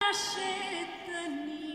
那些的你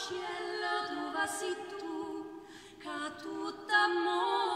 cielo trovassi tu, ca tutta amore